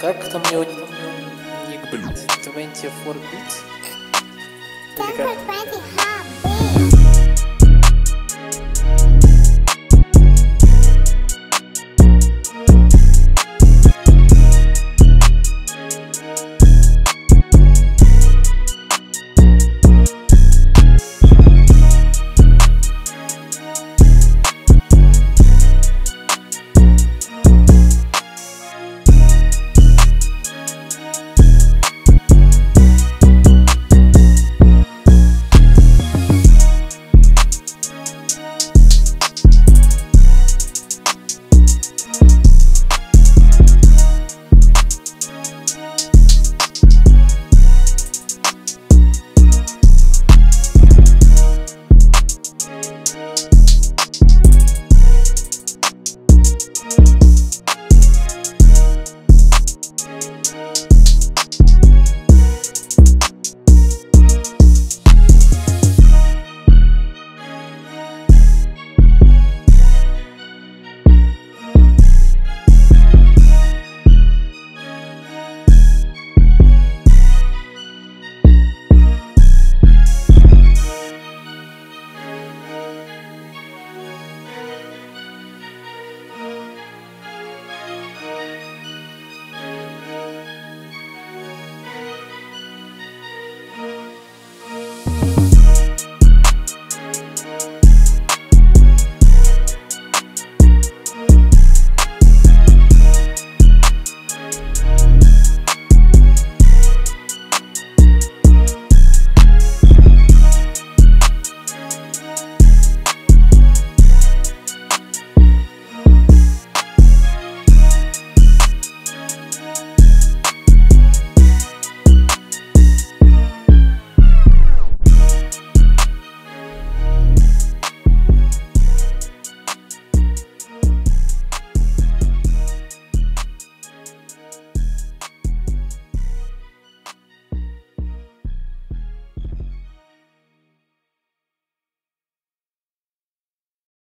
Как там у него ник, блядь? 24 bits? Или как?